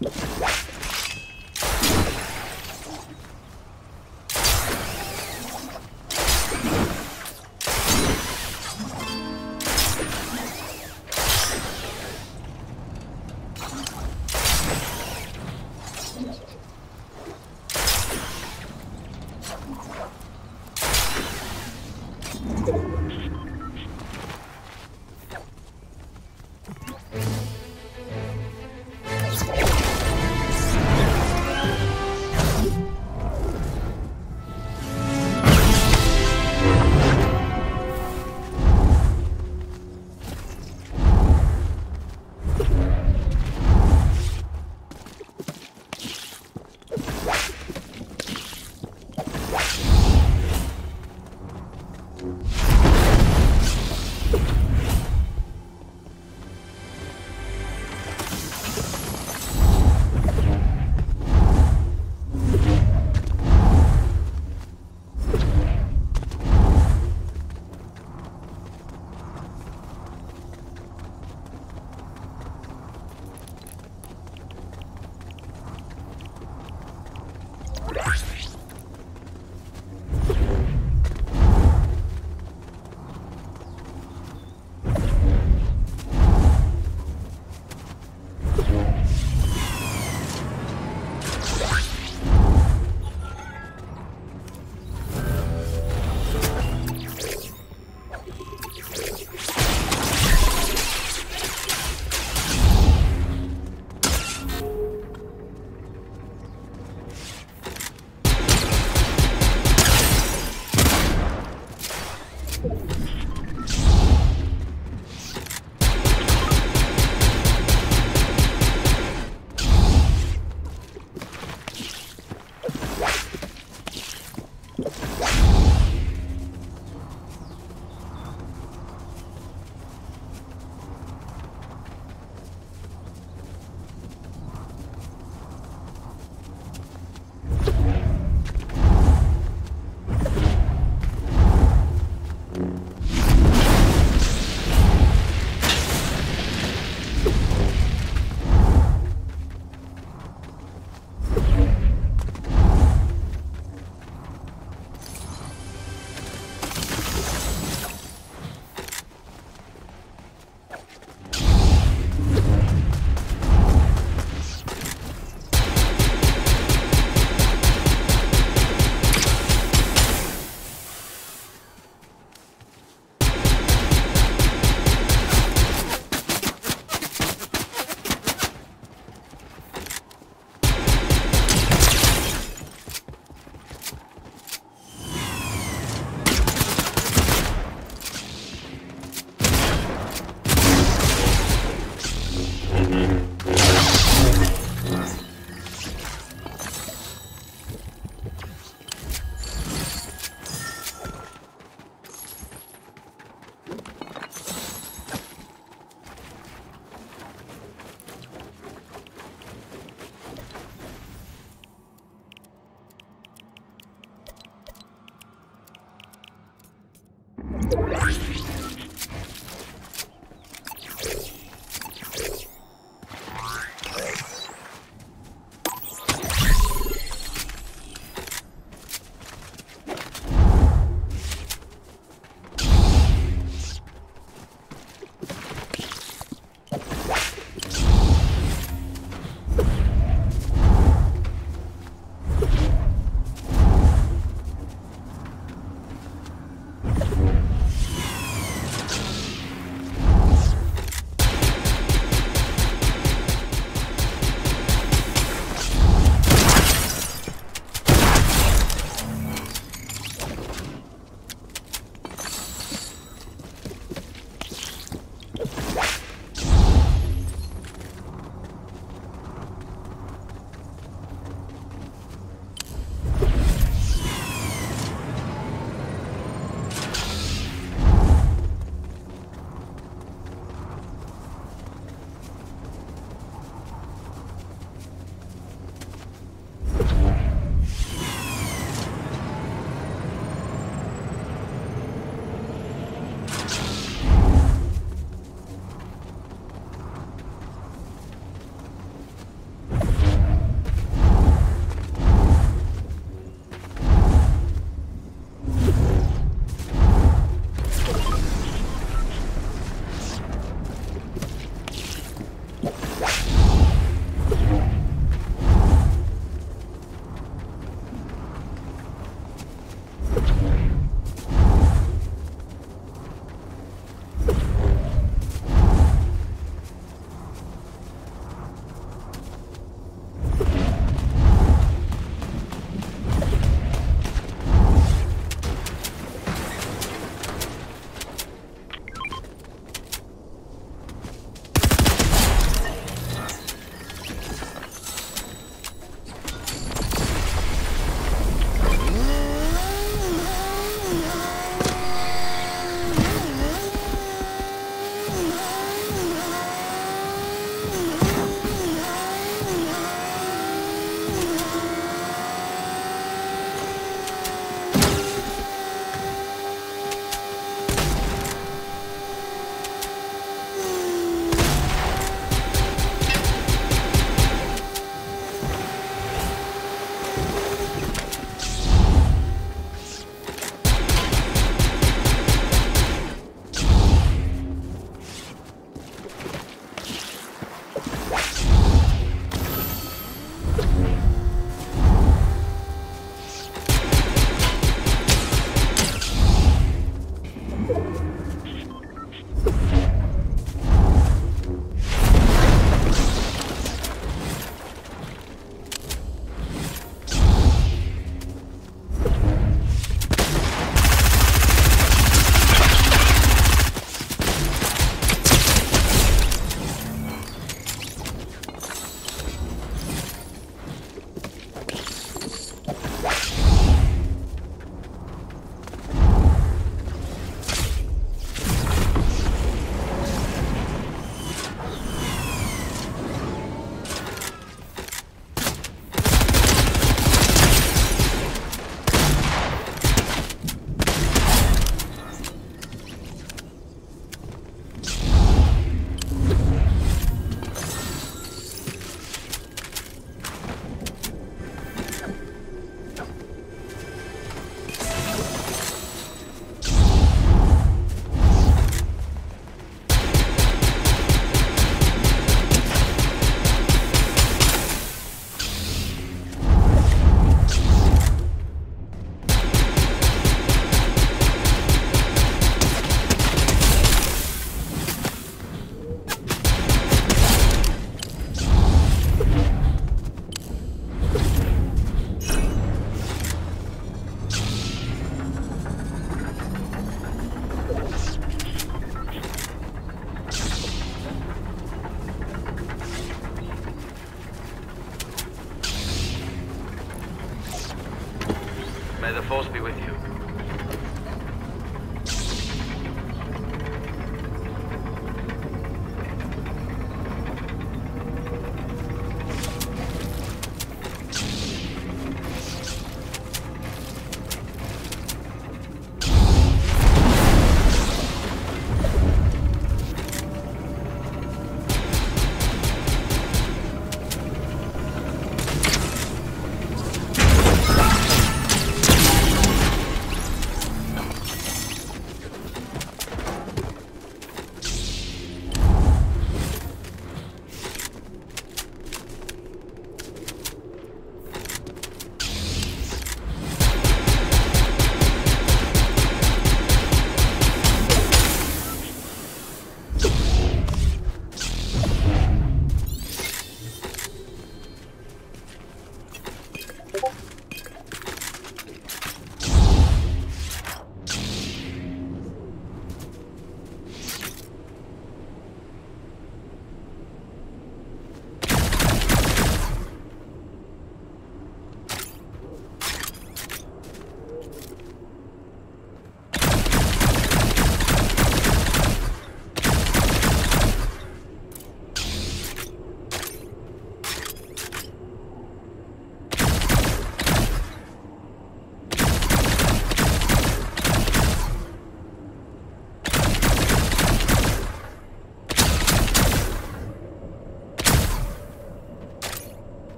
you